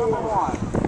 number one.